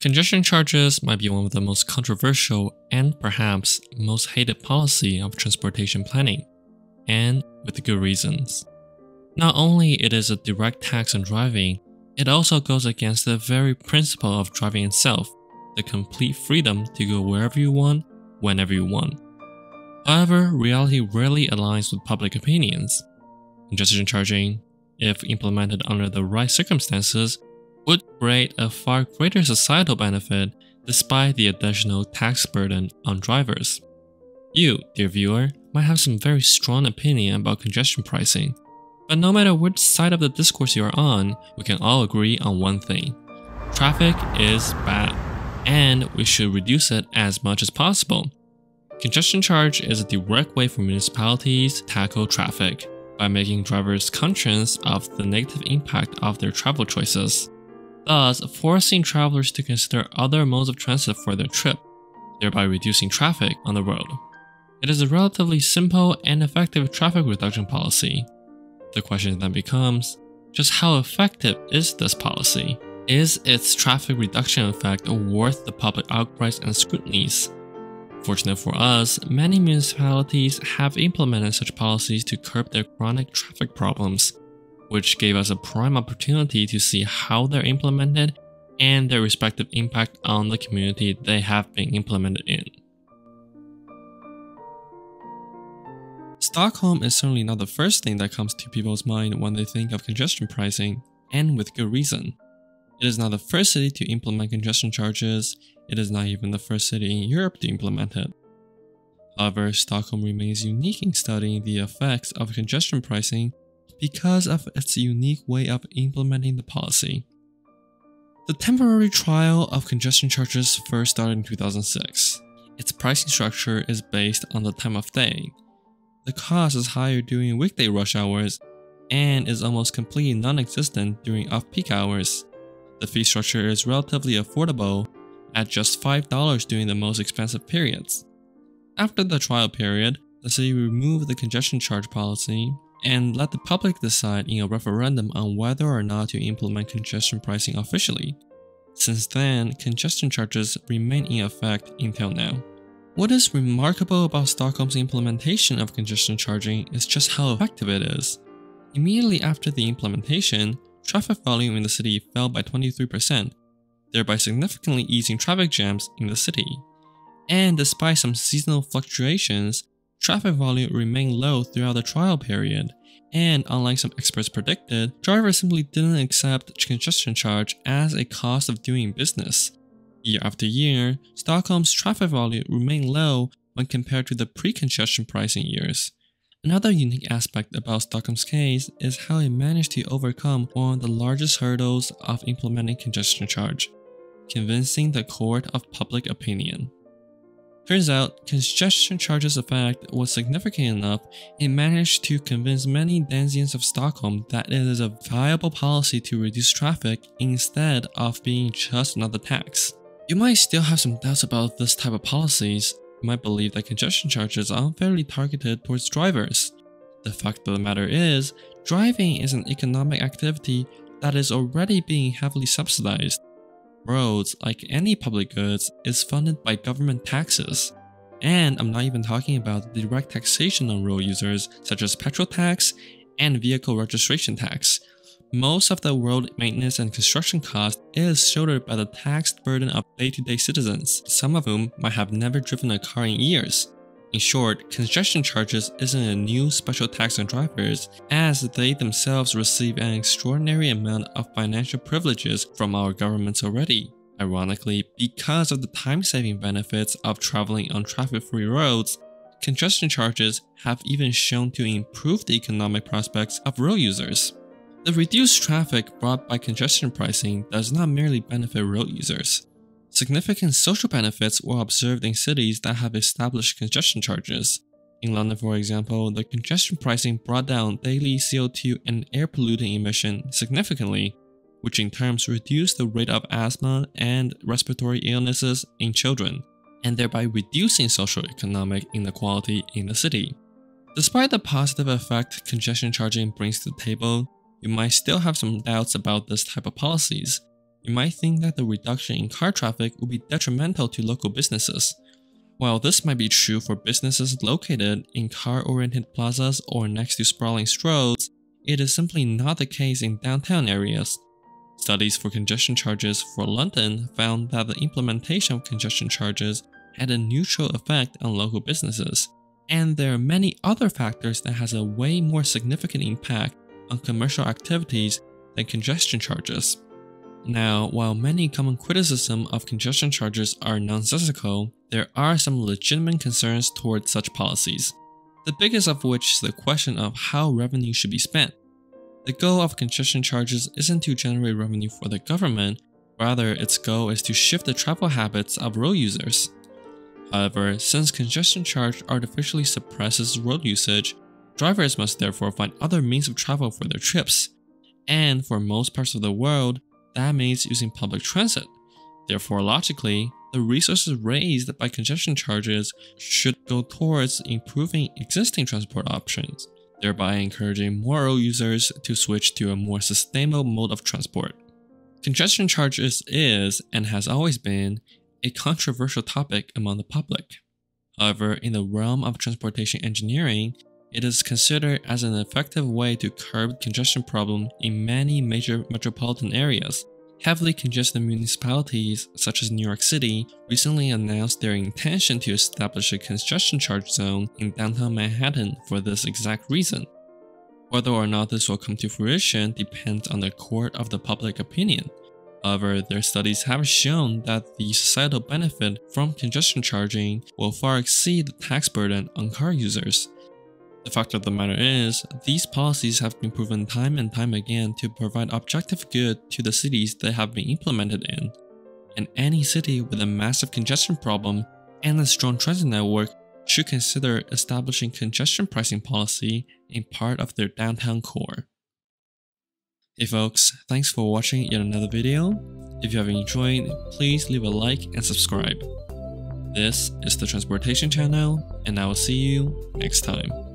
Congestion charges might be one of the most controversial and perhaps most hated policy of transportation planning, and with good reasons. Not only it is a direct tax on driving, it also goes against the very principle of driving itself, the complete freedom to go wherever you want, whenever you want. However, reality rarely aligns with public opinions. Congestion charging, if implemented under the right circumstances, would create a far greater societal benefit despite the additional tax burden on drivers. You, dear viewer, might have some very strong opinion about congestion pricing, but no matter which side of the discourse you are on, we can all agree on one thing. Traffic is bad, and we should reduce it as much as possible. Congestion charge is a direct way for municipalities to tackle traffic by making drivers conscious of the negative impact of their travel choices thus forcing travelers to consider other modes of transit for their trip, thereby reducing traffic on the road. It is a relatively simple and effective traffic reduction policy. The question then becomes just how effective is this policy? Is its traffic reduction effect worth the public outcries and scrutinies? Fortunate for us, many municipalities have implemented such policies to curb their chronic traffic problems which gave us a prime opportunity to see how they're implemented and their respective impact on the community they have been implemented in. Stockholm is certainly not the first thing that comes to people's mind when they think of congestion pricing, and with good reason. It is not the first city to implement congestion charges, it is not even the first city in Europe to implement it. However, Stockholm remains unique in studying the effects of congestion pricing because of its unique way of implementing the policy. The temporary trial of congestion charges first started in 2006. Its pricing structure is based on the time of day. The cost is higher during weekday rush hours and is almost completely non-existent during off-peak hours. The fee structure is relatively affordable at just $5 during the most expensive periods. After the trial period, the city removed the congestion charge policy and let the public decide in a referendum on whether or not to implement congestion pricing officially. Since then, congestion charges remain in effect until now. What is remarkable about Stockholm's implementation of congestion charging is just how effective it is. Immediately after the implementation, traffic volume in the city fell by 23%, thereby significantly easing traffic jams in the city. And despite some seasonal fluctuations, Traffic volume remained low throughout the trial period, and unlike some experts predicted, drivers simply didn't accept congestion charge as a cost of doing business. Year after year, Stockholm's traffic volume remained low when compared to the pre-congestion pricing years. Another unique aspect about Stockholm's case is how it managed to overcome one of the largest hurdles of implementing congestion charge, convincing the court of public opinion. Turns out, congestion charges effect was significant enough, it managed to convince many denizens of Stockholm that it is a viable policy to reduce traffic instead of being just another tax. You might still have some doubts about this type of policies. You might believe that congestion charges are unfairly targeted towards drivers. The fact of the matter is, driving is an economic activity that is already being heavily subsidized roads, like any public goods, is funded by government taxes. And I'm not even talking about direct taxation on road users, such as petrol tax and vehicle registration tax. Most of the road maintenance and construction cost is shouldered by the taxed burden of day to day citizens, some of whom might have never driven a car in years. In short, congestion charges isn't a new special tax on drivers, as they themselves receive an extraordinary amount of financial privileges from our governments already. Ironically, because of the time-saving benefits of traveling on traffic-free roads, congestion charges have even shown to improve the economic prospects of road users. The reduced traffic brought by congestion pricing does not merely benefit road users. Significant social benefits were observed in cities that have established congestion charges. In London, for example, the congestion pricing brought down daily CO2 and air polluting emission significantly, which in turn reduced the rate of asthma and respiratory illnesses in children, and thereby reducing socio-economic inequality in the city. Despite the positive effect congestion charging brings to the table, you might still have some doubts about this type of policies, you might think that the reduction in car traffic would be detrimental to local businesses. While this might be true for businesses located in car-oriented plazas or next to sprawling roads, it is simply not the case in downtown areas. Studies for congestion charges for London found that the implementation of congestion charges had a neutral effect on local businesses, and there are many other factors that has a way more significant impact on commercial activities than congestion charges. Now, while many common criticism of congestion charges are nonsensical, there are some legitimate concerns towards such policies. The biggest of which is the question of how revenue should be spent. The goal of congestion charges isn't to generate revenue for the government, rather its goal is to shift the travel habits of road users. However, since congestion charge artificially suppresses road usage, drivers must therefore find other means of travel for their trips. And for most parts of the world, that means using public transit. Therefore, logically, the resources raised by congestion charges should go towards improving existing transport options, thereby encouraging more users to switch to a more sustainable mode of transport. Congestion charges is, and has always been, a controversial topic among the public. However, in the realm of transportation engineering, it is considered as an effective way to curb congestion problem in many major metropolitan areas. Heavily congested municipalities such as New York City recently announced their intention to establish a congestion charge zone in downtown Manhattan for this exact reason. Whether or not this will come to fruition depends on the court of the public opinion. However, their studies have shown that the societal benefit from congestion charging will far exceed the tax burden on car users. The fact of the matter is, these policies have been proven time and time again to provide objective good to the cities they have been implemented in. And any city with a massive congestion problem and a strong transit network should consider establishing congestion pricing policy in part of their downtown core. Hey folks, thanks for watching yet another video. If you have enjoyed, please leave a like and subscribe. This is the Transportation Channel, and I will see you next time.